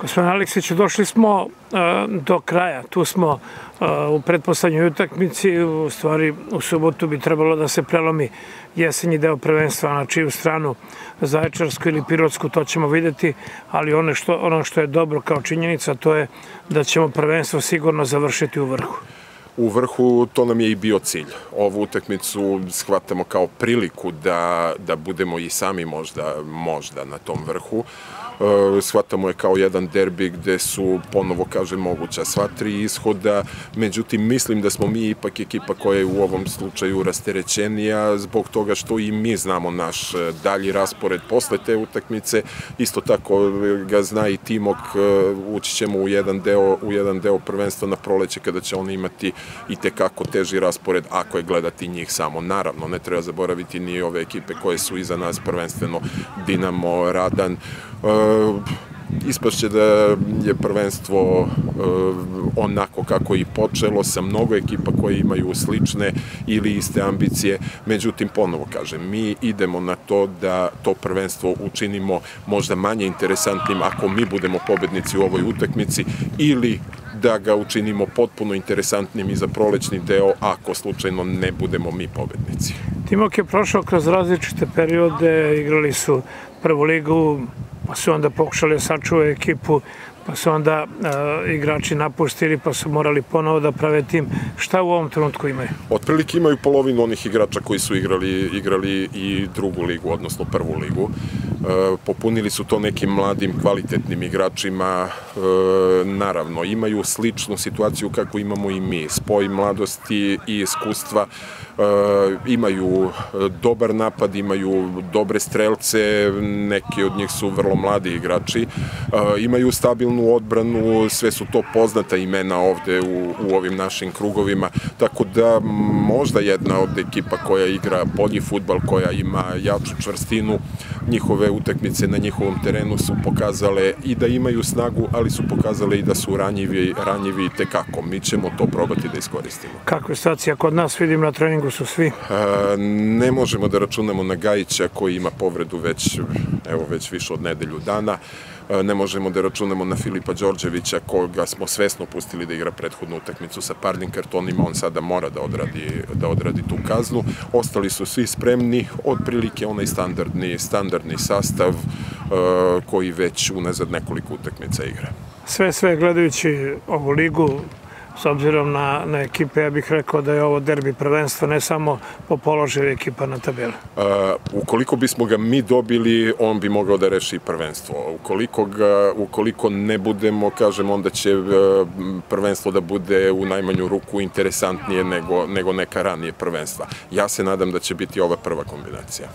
Gospodin Aleksiću, došli smo uh, do kraja. Tu smo uh, u pretposlednjoj utakmici. U stvari, u subotu bi trebalo da se prelomi jesenji deo prvenstva na čiju stranu Zaječarsku ili Pirotsku, to ćemo videti, ali ono što, ono što je dobro kao činjenica to je da ćemo prvenstvo sigurno završiti u vrhu u vrhu, to nam je i bio cilj. Ovu utakmicu shvatamo kao priliku da, da budemo i sami možda, možda na tom vrhu. E, shvatamo je kao jedan derbi gde su, ponovo kažem, moguća sva tri ishoda, međutim mislim da smo mi ipak ekipa koja je u ovom slučaju rasterećenija zbog toga što i mi znamo naš e, dalji raspored posle te utakmice, isto tako ga zna i Timok, e, ući ćemo u jedan deo, u jedan deo prvenstva na proleće kada će oni imati i tekako teži raspored ako je gledati njih samo. Naravno, ne treba zaboraviti ni ove ekipe koje su iza nas prvenstveno Dinamo, Radan, ispašće da je prvenstvo uh, onako kako i počelo sa mnogo ekipa koje imaju slične ili iste ambicije, međutim ponovo kažem, mi idemo na to da to prvenstvo učinimo možda manje interesantnim ako mi budemo pobednici u ovoj utakmici ili da ga učinimo potpuno interesantnim i za prolećni deo ako slučajno ne budemo mi pobednici. Timok je prošao kroz različite periode, igrali su prvu ligu, su onda pokušali da sačuvaju ekipu, pa su onda uh, igrači napustili, pa su morali ponovo da prave tim. Šta u ovom trenutku imaju? Otprilike imaju polovinu onih igrača koji su igrali, igrali i drugu ligu, odnosno prvu ligu. Uh, popunili su to nekim mladim, kvalitetnim igračima. Uh, naravno, imaju sličnu situaciju kako imamo i mi. Spoj mladosti i iskustva. Imaju dobar napad, imaju dobre strelce, neki od njih su vrlo mladi igrači. Imaju stabilnu stabilnu odbranu, sve su to poznata imena ovde u, u ovim našim krugovima, tako da možda jedna od ekipa koja igra bolji futbal, koja ima jaču čvrstinu, njihove utakmice na njihovom terenu su pokazale i da imaju snagu, ali su pokazale i da su ranjivi, ranjivi tekako. Mi ćemo to probati da iskoristimo. Kako je situacija kod nas? Vidim na treningu su svi. A, ne možemo da računamo na Gajića koji ima povredu već, evo, već više od nedelju dana. Ne možemo da računamo na Filipa Đorđevića, koga smo svesno pustili da igra prethodnu utakmicu sa parnim kartonima, on sada mora da odradi, da odradi tu kaznu. Ostali su svi spremni, otprilike onaj standardni, standardni sastav uh, koji već unazad nekoliko utakmica igra. Sve, sve gledajući ovu ligu, s obzirom na, na ekipe, ja bih rekao da je ovo derbi prvenstva, ne samo po položaju ekipa na tabeli. Uh, ukoliko bismo ga mi dobili, on bi mogao da reši prvenstvo. Ukoliko, ga, ukoliko ne budemo, kažem, onda će uh, prvenstvo da bude u najmanju ruku interesantnije nego, nego neka ranije prvenstva. Ja se nadam da će biti ova prva kombinacija.